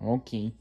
Ok.